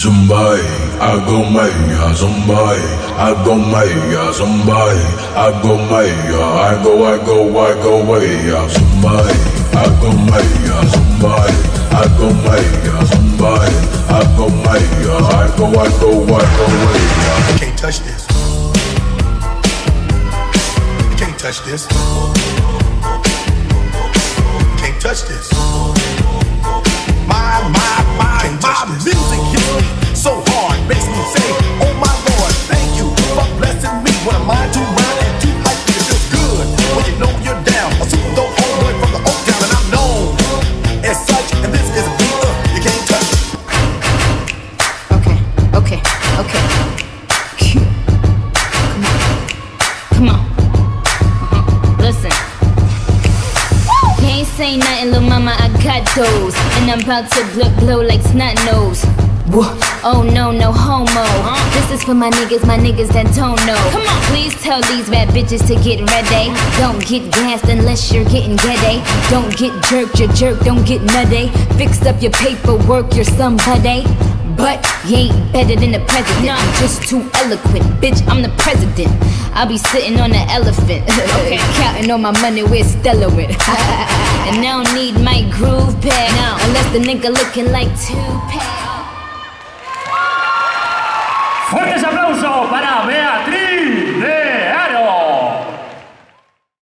Zumbai, Água Maia, Zumbai, Água Maia, Zumbai, Água Maia, Água, Água, Água Maia, Zumbai, Água Maia, Zumbai, Água Maia, Zumbai, Água Maia, Água, Água, Água Maia. Can't touch this. Can't touch this. Okay, okay. Come on. Come on. Uh-huh. Listen. You ain't say nothing, little mama, I got those. And I'm about to blow, blow like snot nose. Oh no, no homo. Uh-huh. This is for my niggas, my niggas that don't know. Come on, please tell these bad bitches to get ready. Don't get gassed unless you're getting giddy. Don't get jerked, you're jerk, don't get nutty. Fix up your paperwork, you're somebody. But you ain't better than the president. I'm just too eloquent, bitch. I'm the president. I'll be sitting on an elephant, okay. counting on my money where Stella went. and I don't need my groove pad, unless the nigga looking like Tupac.